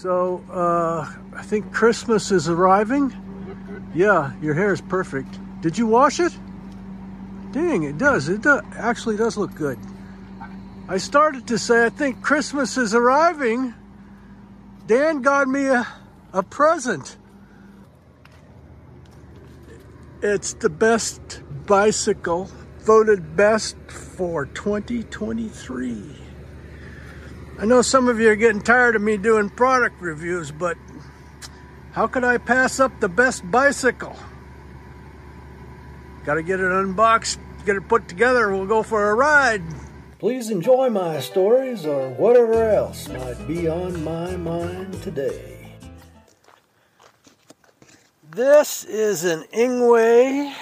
So, uh, I think Christmas is arriving. Yeah, your hair is perfect. Did you wash it? Dang, it does. It do actually does look good. I started to say, I think Christmas is arriving. Dan got me a, a present. It's the best bicycle, voted best for 2023. I know some of you are getting tired of me doing product reviews, but how could I pass up the best bicycle? Got to get it unboxed, get it put together, we'll go for a ride. Please enjoy my stories or whatever else might be on my mind today. This is an ENGWE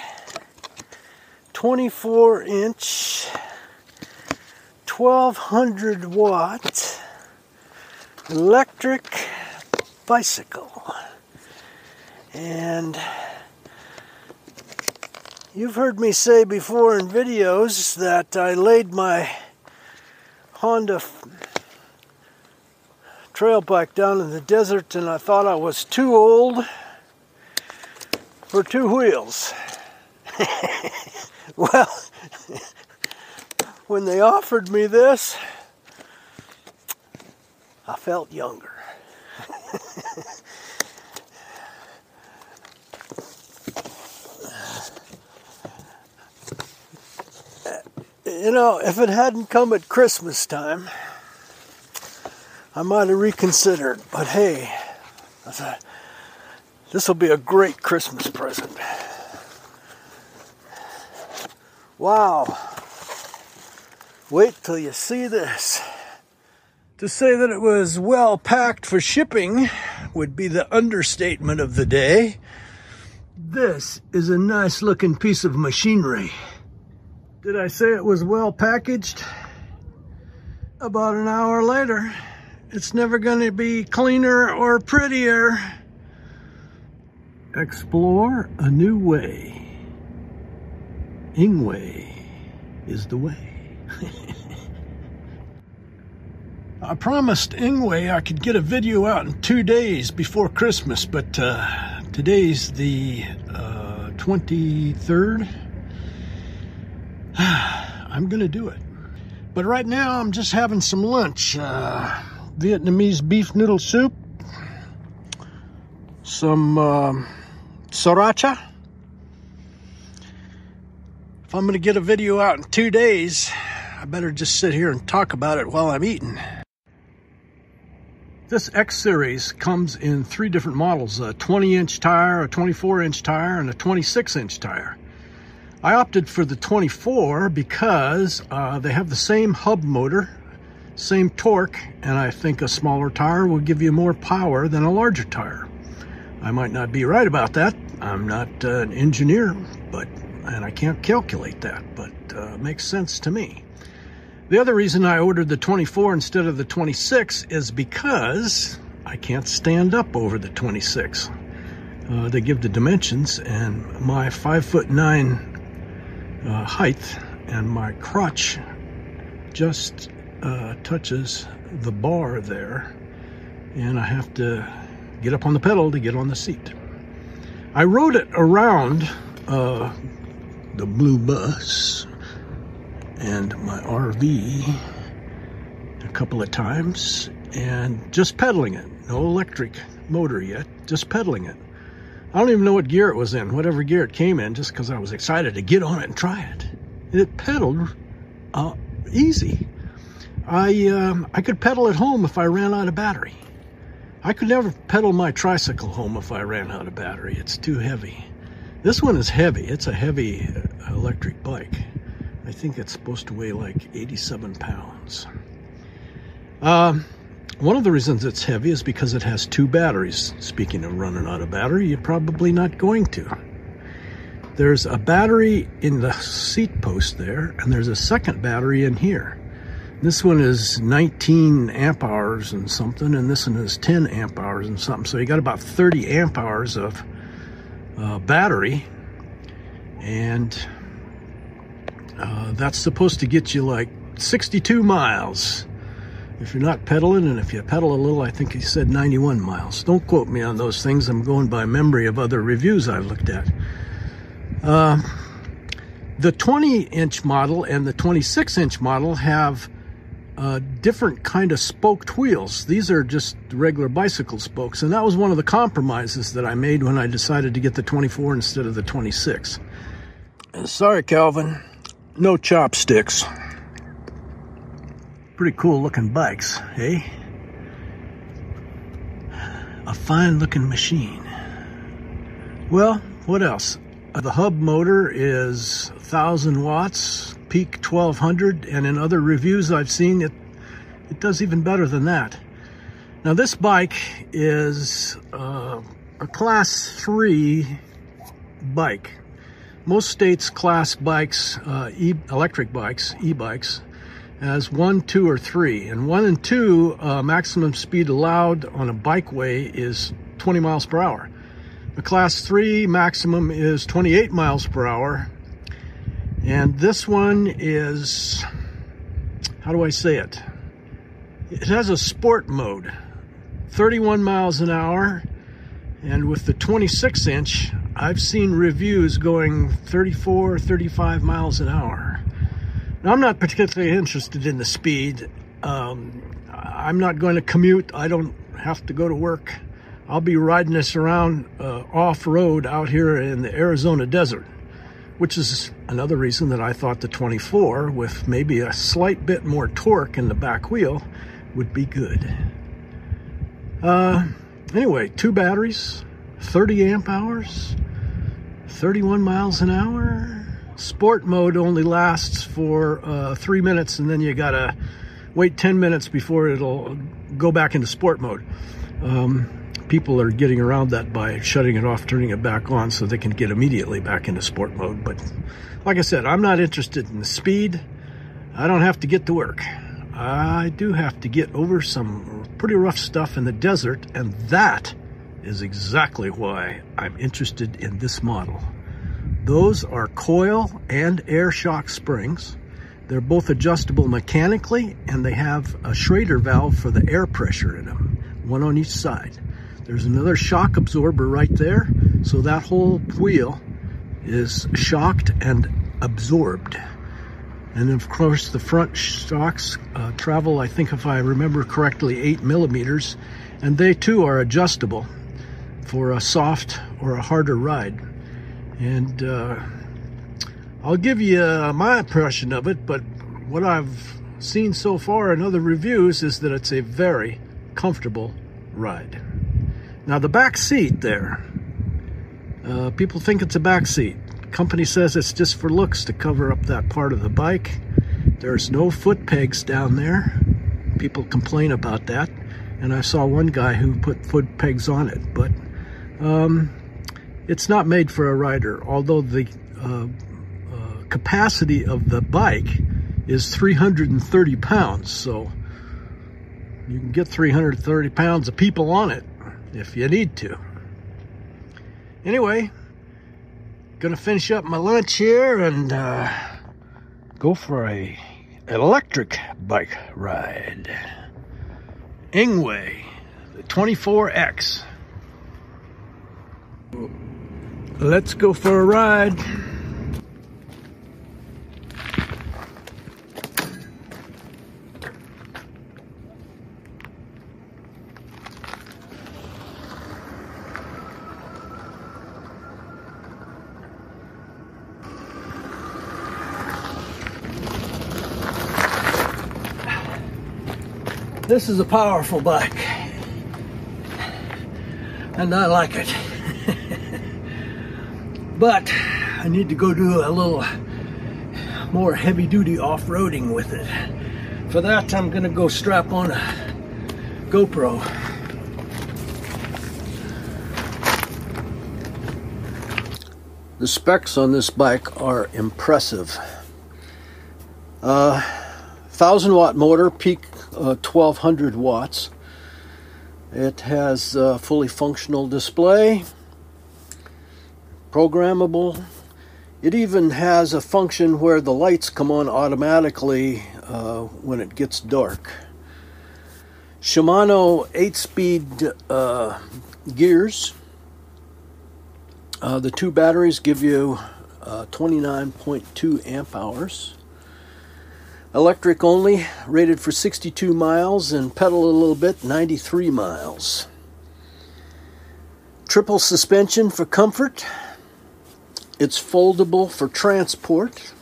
24 inch 1200 watt electric bicycle. And you've heard me say before in videos that I laid my Honda trail bike down in the desert and I thought I was too old for two wheels. well, when they offered me this, I felt younger. you know, if it hadn't come at Christmas time, I might have reconsidered. But hey, I thought this will be a great Christmas present. Wow. Wait till you see this. To say that it was well packed for shipping would be the understatement of the day. This is a nice looking piece of machinery. Did I say it was well packaged? About an hour later, it's never going to be cleaner or prettier. Explore a new way. ENGWE is the way. I promised ENGWE I could get a video out in two days before Christmas, but uh, today's the uh, 23rd. I'm going to do it. But right now, I'm just having some lunch. Uh, Vietnamese beef noodle soup, some uh, sriracha. If I'm going to get a video out in two days, better just sit here and talk about it while I'm eating. This X Series comes in three different models, a 20 inch tire, a 24 inch tire, and a 26 inch tire. I opted for the 24 because uh, they have the same hub motor, same torque, and I think a smaller tire will give you more power than a larger tire. I might not be right about that. I'm not uh, an engineer, but and I can't calculate that, but uh, makes sense to me. The other reason I ordered the 24 instead of the 26 is because I can't stand up over the 26. Uh, they give the dimensions and my five foot nine uh, height and my crotch just uh, touches the bar there and I have to get up on the pedal to get on the seat. I rode it around uh, the blue bus and my RV a couple of times and just pedaling it. No electric motor yet, just pedaling it. I don't even know what gear it was in, whatever gear it came in, just because I was excited to get on it and try it. It pedaled uh, easy. I, um, I could pedal at home if I ran out of battery. I could never pedal my tricycle home if I ran out of battery. It's too heavy. This one is heavy. It's a heavy uh, electric bike. I think it's supposed to weigh like 87 pounds. Um, one of the reasons it's heavy is because it has two batteries. Speaking of running out of battery, you're probably not going to. There's a battery in the seat post there, and there's a second battery in here. This one is 19 amp hours and something, and this one is 10 amp hours and something. So you got about 30 amp hours of uh, battery, and uh, that's supposed to get you like 62 miles if you're not pedaling, and if you pedal a little, I think he said 91 miles. Don't quote me on those things. I'm going by memory of other reviews I've looked at. Uh, the 20 inch model and the 26 inch model have uh, different kind of spoked wheels. These are just regular bicycle spokes. And that was one of the compromises that I made when I decided to get the 24 instead of the 26. Sorry, Calvin. No chopsticks pretty cool looking bikes, eh? A fine looking machine. Well, what else? Uh, the hub motor is 1000 watts, peak 1200, and in other reviews I've seen it, it does even better than that. Now this bike is uh, a class 3 bike. Most states class bikes, uh, e electric bikes, e-bikes, as one, two, or three. And one and two, uh, maximum speed allowed on a bikeway is 20 miles per hour. The class three maximum is 28 miles per hour. And this one is, how do I say it? It has a sport mode, 31 miles an hour. And with the 26 inch, I've seen reviews going 34, 35 miles an hour. Now, I'm not particularly interested in the speed. Um, I'm not going to commute. I don't have to go to work. I'll be riding this around uh, off-road out here in the Arizona desert, which is another reason that I thought the 24 with maybe a slight bit more torque in the back wheel would be good. Uh, anyway, two batteries, 30 amp hours, 31 miles an hour, Sport mode only lasts for uh, three minutes and then you gotta wait 10 minutes before it'll go back into sport mode. Um, people are getting around that by shutting it off, turning it back on so they can get immediately back into sport mode. But like I said, I'm not interested in the speed. I don't have to get to work. I do have to get over some pretty rough stuff in the desert, and that is exactly why I'm interested in this model. Those are coil and air shock springs. They're both adjustable mechanically and they have a Schrader valve for the air pressure in them, one on each side. There's another shock absorber right there, so that whole wheel is shocked and absorbed. And of course, the front shocks uh, travel, I think if I remember correctly, eight millimeters, and they too are adjustable for a soft or a harder ride. And uh, I'll give you uh, my impression of it, but what I've seen so far in other reviews is that it's a very comfortable ride. Now the back seat there, uh, people think it's a back seat. Company says it's just for looks to cover up that part of the bike. There's no foot pegs down there. People complain about that. And I saw one guy who put foot pegs on it, but um, it's not made for a rider, although the uh, uh, capacity of the bike is 330 pounds. So you can get 330 pounds of people on it if you need to. Anyway, gonna finish up my lunch here and uh, go for a electric bike ride. ENGWE, the 24X. Let's go for a ride. This is a powerful bike and I like it. But I need to go do a little more heavy duty off-roading with it. For that, I'm gonna go strap on a GoPro. The specs on this bike are impressive. Uh, 1000 watt motor, peak uh, 1200 watts. It has a fully functional display, programmable. It even has a function where the lights come on automatically uh, when it gets dark. Shimano 8-speed uh, gears. Uh, the two batteries give you uh, 29.2 amp hours. Electric only, rated for 62 miles, and pedal a little bit, 93 miles. Triple suspension for comfort. It's foldable for transport.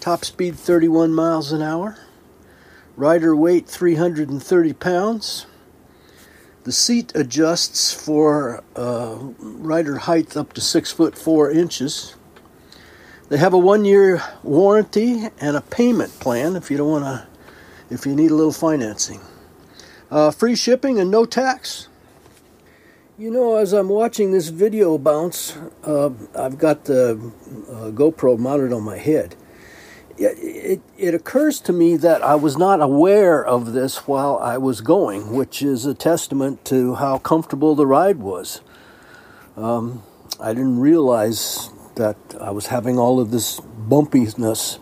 Top speed 31 miles an hour. Rider weight 330 pounds. The seat adjusts for uh, rider height up to six foot four inches. They have a one year warranty and a payment plan if you don't want to, if you need a little financing. Uh, free shipping and no tax. You know, as I'm watching this video bounce, uh, I've got the uh, GoPro mounted on my head. It, it, it, occurs to me that I was not aware of this while I was going, which is a testament to how comfortable the ride was. Um, I didn't realize that I was having all of this bumpiness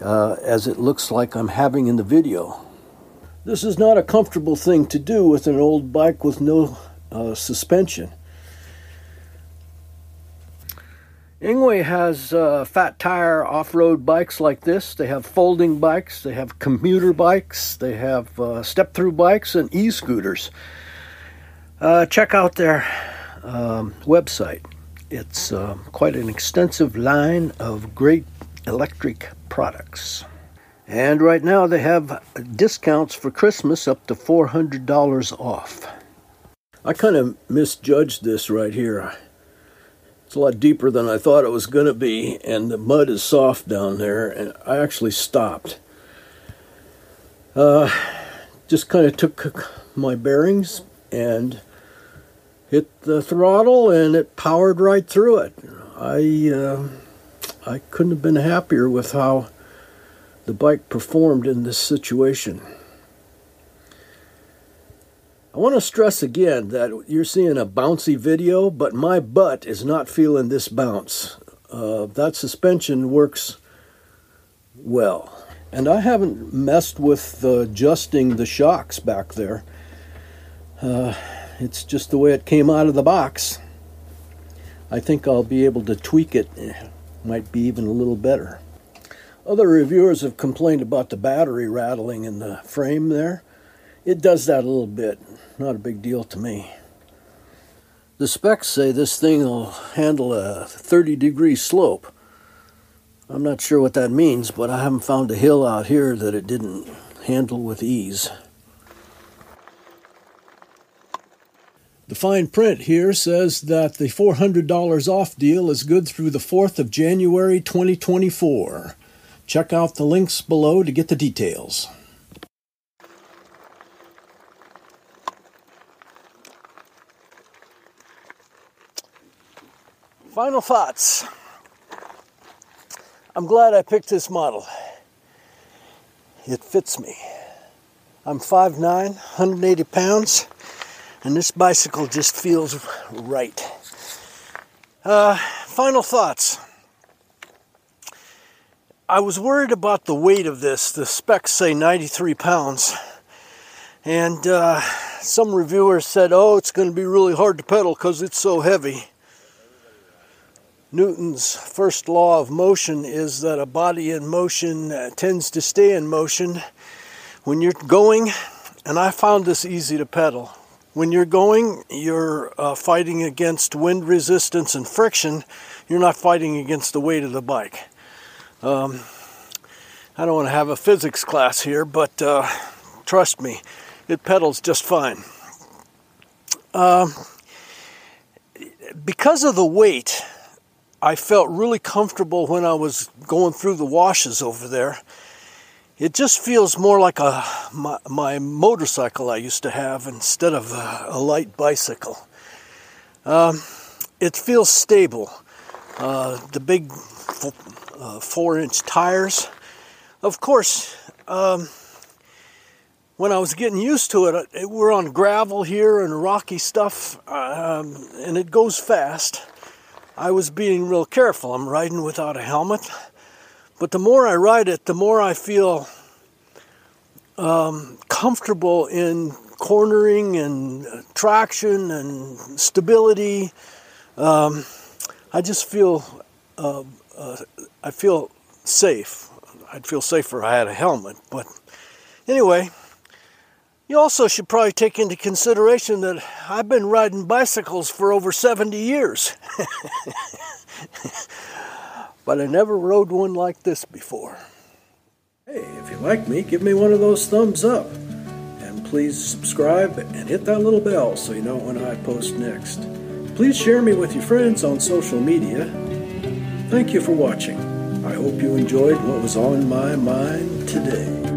uh, as it looks like I'm having in the video. This is not a comfortable thing to do with an old bike with no uh, suspension. ENGWE has uh, fat tire off-road bikes like this. They have folding bikes, they have commuter bikes, they have uh, step-through bikes and e-scooters. Uh, check out their um, website. It's uh, quite an extensive line of great electric products. And right now they have discounts for Christmas up to $400 off. I kind of misjudged this right here. It's a lot deeper than I thought it was going to be, and the mud is soft down there, and I actually stopped. Uh, just kind of took my bearings and hit the throttle and it powered right through it. I uh, I couldn't have been happier with how the bike performed in this situation. I want to stress again that you're seeing a bouncy video, but my butt is not feeling this bounce. Uh, that suspension works well. And I haven't messed with uh, adjusting the shocks back there. Uh, it's just the way it came out of the box. I think I'll be able to tweak it. Might be even a little better. Other reviewers have complained about the battery rattling in the frame there. It does that a little bit. Not a big deal to me. The specs say this thing will handle a 30 degree slope. I'm not sure what that means, but I haven't found a hill out here that it didn't handle with ease. The fine print here says that the $400 off deal is good through the 4th of January 2024. Check out the links below to get the details. Final thoughts. I'm glad I picked this model. It fits me. I'm 5'9, 180 pounds. And this bicycle just feels right. Uh, final thoughts. I was worried about the weight of this. The specs say 93 pounds. And uh, some reviewers said, oh, it's going to be really hard to pedal because it's so heavy. Newton's first law of motion is that a body in motion uh, tends to stay in motion when you're going, and I found this easy to pedal. When you're going, you're uh, fighting against wind resistance and friction. You're not fighting against the weight of the bike. Um, I don't want to have a physics class here, but uh, trust me, it pedals just fine. Uh, because of the weight, I felt really comfortable when I was going through the washes over there it just feels more like a my, my, motorcycle I used to have instead of a, a light bicycle. Um, it feels stable. Uh, the big uh, four-inch tires. Of course, um, when I was getting used to it, it, we're on gravel here and rocky stuff, um, and it goes fast. I was being real careful. I'm riding without a helmet. But the more I ride it, the more I feel um, comfortable in cornering and traction and stability. Um, I just feel uh, uh, I feel safe. I'd feel safer if I had a helmet, but anyway. You also should probably take into consideration that I've been riding bicycles for over 70 years. but I never rode one like this before. Hey, if you like me, give me one of those thumbs up. And please subscribe and hit that little bell so you know when I post next. Please share me with your friends on social media. Thank you for watching. I hope you enjoyed what was on my mind today.